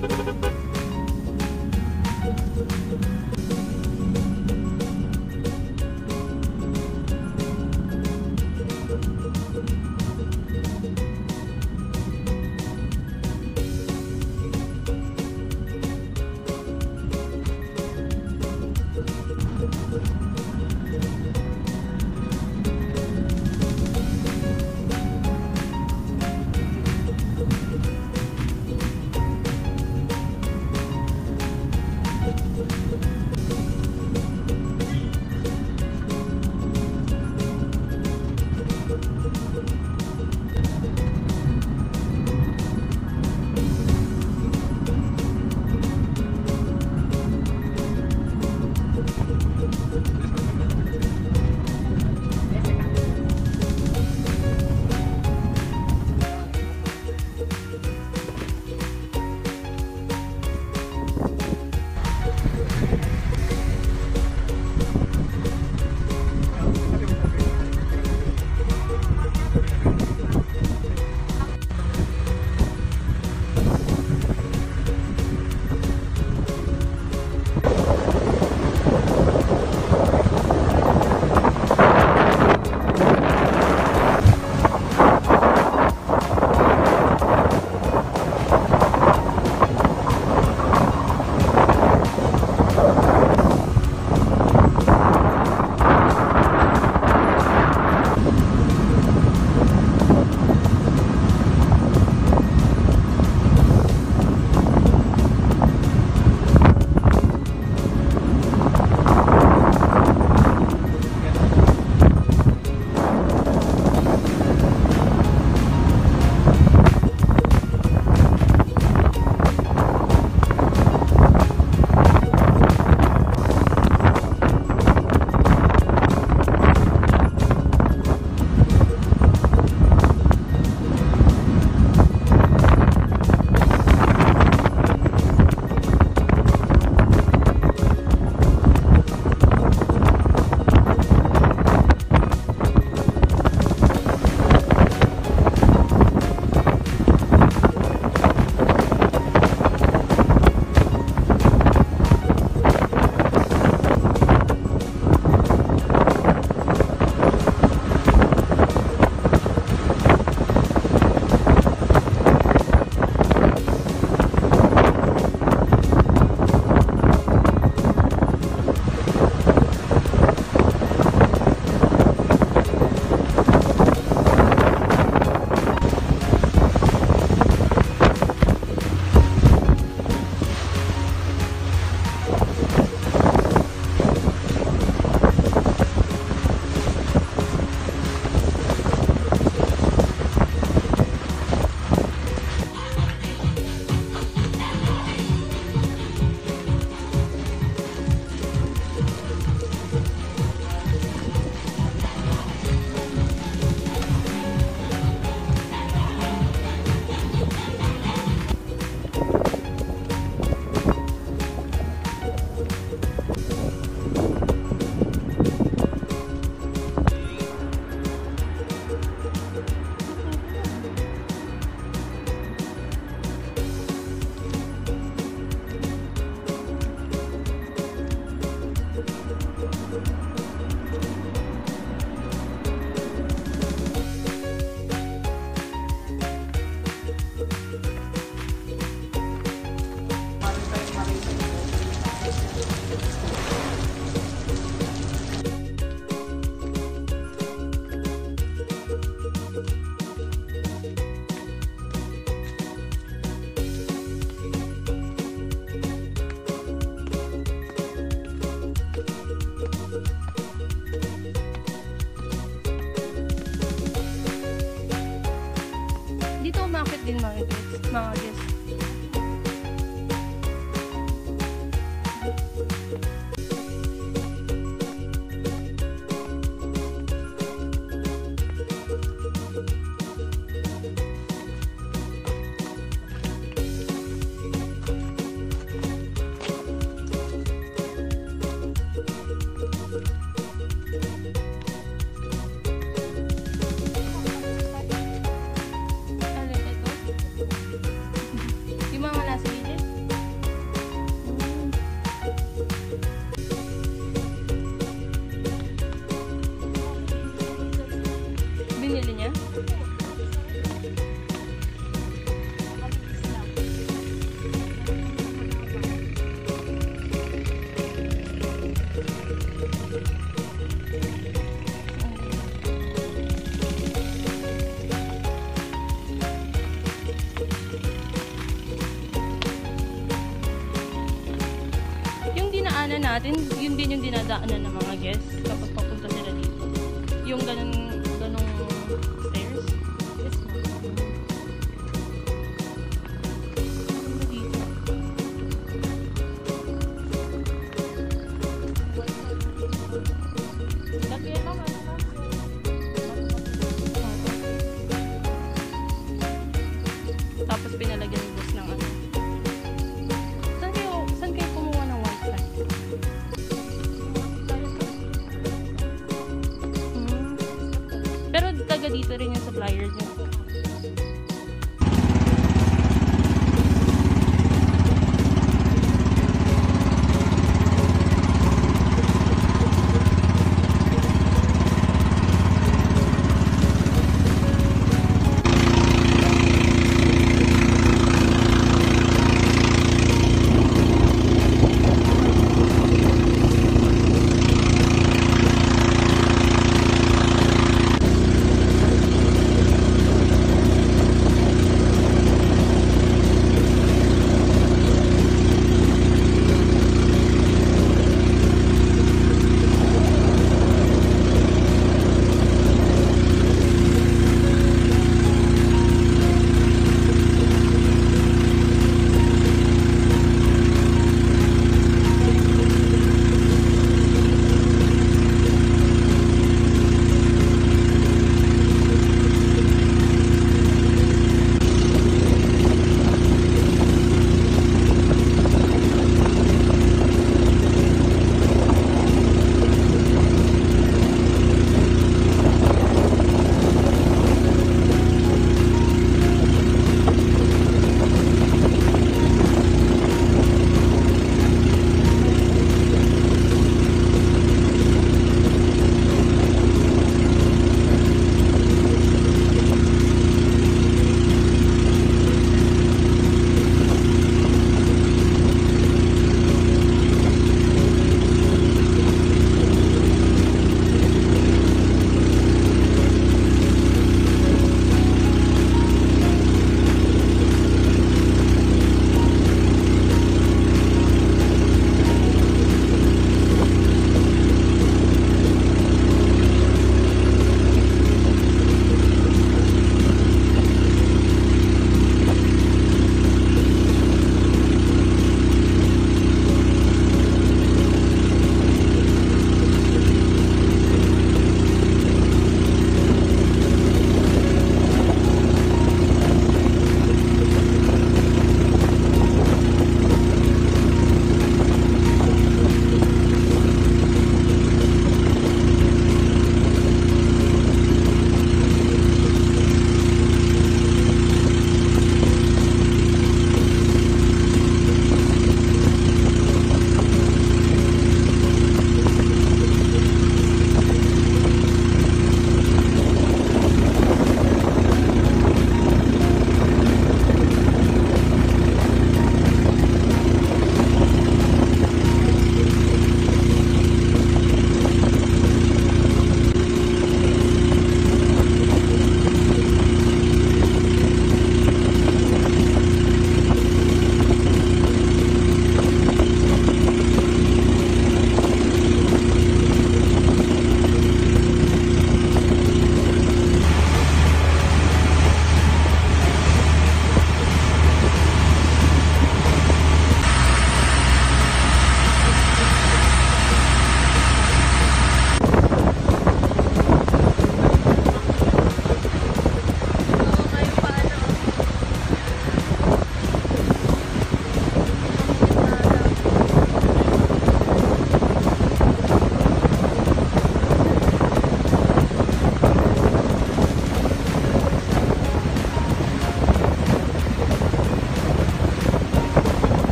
Bye. Natin, yun din yung dinadaanan ng mga guests kapag papunta sila dito. Yung ganun, Yeah.